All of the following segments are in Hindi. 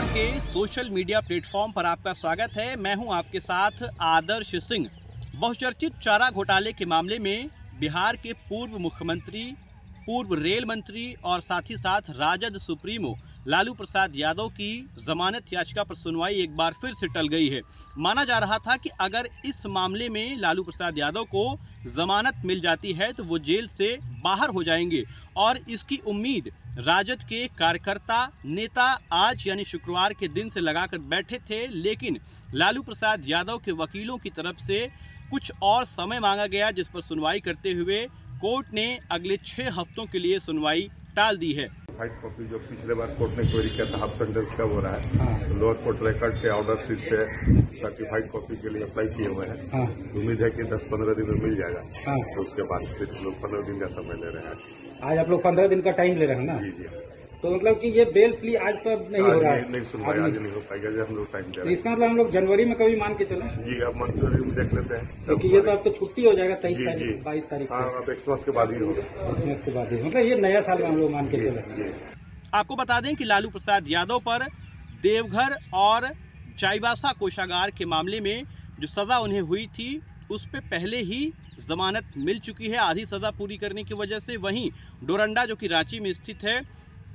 सोशल मीडिया प्लेटफॉर्म पर आपका स्वागत है। मैं हूँ आपके साथ आदर्श सिंह। बहुचर्चित चारा घोटाले के मामले में बिहार के पूर्व मुख्यमंत्री, पूर्व रेल मंत्री और साथ ही साथ राजद सुप्रीमो लालू प्रसाद यादव की जमानत याचिका पर सुनवाई एक बार फिर से टल गई है। माना जा रहा था कि अगर इस मामले में लालू प्रसाद यादव को जमानत मिल जाती है तो वो जेल से बाहर हो जाएँगे और इसकी उम्मीद राजद के कार्यकर्ता, नेता आज यानी शुक्रवार के दिन से लगाकर बैठे थे, लेकिन लालू प्रसाद यादव के वकीलों की तरफ़ से कुछ और समय मांगा गया, जिस पर सुनवाई करते हुए कोर्ट ने अगले छह हफ्तों के लिए सुनवाई टाल दी है। फाइट कॉपी जो पिछले बार कोर्ट ने क्वेरी किया था हाफ़ सेंटेंस का हो रहा है। लोअर कोर्ट रिकॉर्ड के ऑर्डर सीट से सर्टिफाइड कॉपी के लिए अप्लाई किए हुए हैं। हाँ, उम्मीद है कि 10-15 दिन में मिल जाएगा। हाँ। तो उसके बाद फिर लोग पंद्रह दिन का समय ले रहे हैं। आज आप लोग पंद्रह दिन का टाइम ले रहे हैं ना? जी जी। तो मतलब कि ये बेल प्ली आज तो अब नहीं हो रहा है। नहीं सुनवाई आज आज नहीं। हो पाएगा जब हम लोग टाइम दे तो रहे हैं। इसका मतलब हम लोग जनवरी में कभी मान के चले? जी अब मंजूरी में देख लेते हैं। क्योंकि ये तो अब तो छुट्टी हो जाएगा तेईस तारीख बाईस तारीख हाँ अब एक्समास के बाद ही होगा। क्रिसमस के बाद ही। मतलब ये नया साल में हम लोग मान के चले। आपको बता दें कि लालू प्रसाद यादव पर देवघर और चाईबासा कोषागार के मामले में जो सज़ा उन्हें हुई थी उस पर पहले ही जमानत मिल चुकी है। आधी सज़ा पूरी करने की वजह से वहीं डोरंडा जो कि रांची में स्थित है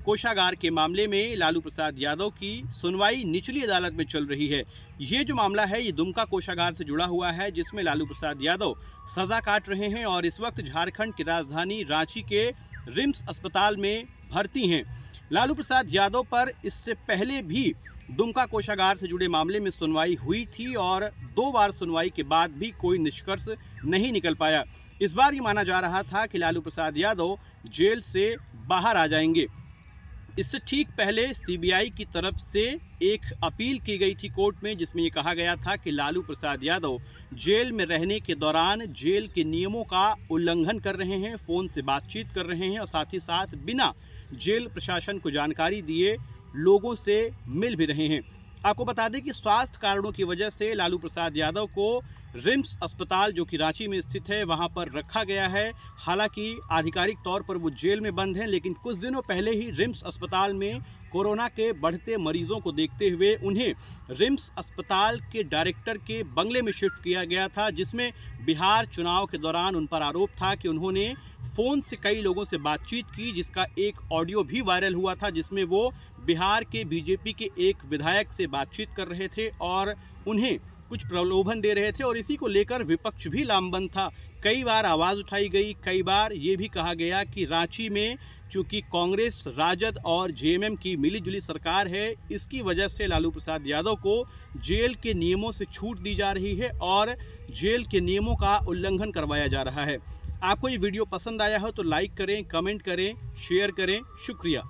कोषागार के मामले में लालू प्रसाद यादव की सुनवाई निचली अदालत में चल रही है। ये जो मामला है, ये दुमका कोषागार से जुड़ा हुआ है, जिसमें लालू प्रसाद यादव सज़ा काट रहे हैं और इस वक्त झारखंड की राजधानी रांची के रिम्स अस्पताल में भर्ती हैं। लालू प्रसाद यादव पर इससे पहले भी दुमका कोषागार से जुड़े मामले में सुनवाई हुई थी और दो बार सुनवाई के बाद भी कोई निष्कर्ष नहीं निकल पाया। इस बार ये माना जा रहा था कि लालू प्रसाद यादव जेल से बाहर आ जाएँगे। इससे ठीक पहले सीबीआई की तरफ़ से एक अपील की गई थी कोर्ट में, जिसमें ये कहा गया था कि लालू प्रसाद यादव जेल में रहने के दौरान जेल के नियमों का उल्लंघन कर रहे हैं, फ़ोन से बातचीत कर रहे हैं और साथ ही साथ बिना जेल प्रशासन को जानकारी दिए लोगों से मिल भी रहे हैं। आपको बता दें कि स्वास्थ्य कारणों की वजह से लालू प्रसाद यादव को रिम्स अस्पताल, जो कि रांची में स्थित है, वहाँ पर रखा गया है। हालाँकि आधिकारिक तौर पर वो जेल में बंद हैं, लेकिन कुछ दिनों पहले ही रिम्स अस्पताल में कोरोना के बढ़ते मरीजों को देखते हुए उन्हें रिम्स अस्पताल के डायरेक्टर के बंगले में शिफ्ट किया गया था, जिसमें बिहार चुनाव के दौरान उन पर आरोप था कि उन्होंने फ़ोन से कई लोगों से बातचीत की, जिसका एक ऑडियो भी वायरल हुआ था, जिसमें वो बिहार के बीजेपी के एक विधायक से बातचीत कर रहे थे और उन्हें कुछ प्रलोभन दे रहे थे और इसी को लेकर विपक्ष भी लामबंद था। कई बार आवाज़ उठाई गई, कई बार ये भी कहा गया कि रांची में चूँकि कांग्रेस, राजद और जेएमएम की मिलीजुली सरकार है, इसकी वजह से लालू प्रसाद यादव को जेल के नियमों से छूट दी जा रही है और जेल के नियमों का उल्लंघन करवाया जा रहा है। आपको ये वीडियो पसंद आया हो तो लाइक करें, कमेंट करें, शेयर करें। शुक्रिया।